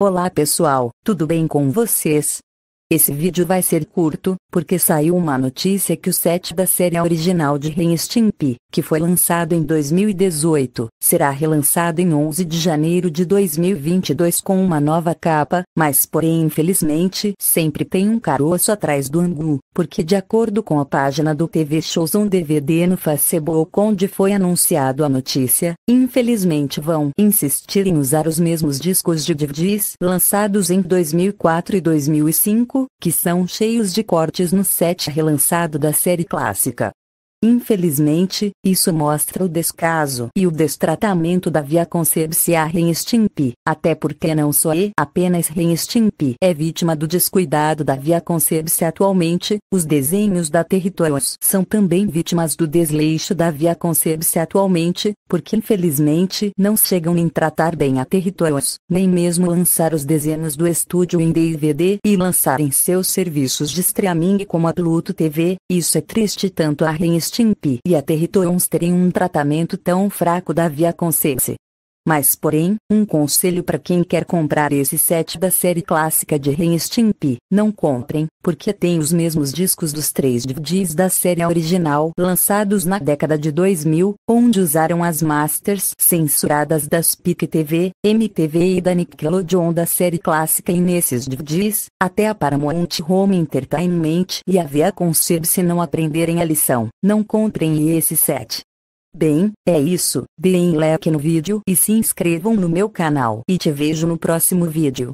Olá pessoal, tudo bem com vocês? Esse vídeo vai ser curto, porque saiu uma notícia que o set da série original de Ren Stimpy, que foi lançado em 2018, será relançado em 11 de janeiro de 2022 com uma nova capa, mas porém infelizmente sempre tem um caroço atrás do angu, porque de acordo com a página do TV Shows um DVD no Facebook onde foi anunciado a notícia, infelizmente vão insistir em usar os mesmos discos de DVDs lançados em 2004 e 2005, que são cheios de cortes no set relançado da série clássica. Infelizmente, isso mostra o descaso e o destratamento da Via Concepcia Ren Stimpy, até porque não só é apenas Ren Stimpy é vítima do descuidado da Via Concepcia atualmente, os desenhos da Territorios são também vítimas do desleixo da Via Concepcia atualmente, porque infelizmente não chegam nem tratar bem a Territorios, nem mesmo lançar os desenhos do estúdio em DVD e lançar em seus serviços de streaming como a Pluto TV, isso é triste tanto a Ren Stimpy e a Territorions terem um tratamento tão fraco da Via Concept. Mas porém, um conselho para quem quer comprar esse set da série clássica de Ren Stimpy, não comprem, porque tem os mesmos discos dos três DVDs da série original lançados na década de 2000, onde usaram as masters censuradas das PIC TV, MTV e da Nickelodeon da série clássica. E nesses DVDs, até a Paramount Home Entertainment e a Viacom se não aprenderem a lição, não comprem esse set. Bem, é isso, deem like no vídeo e se inscrevam no meu canal. E te vejo no próximo vídeo.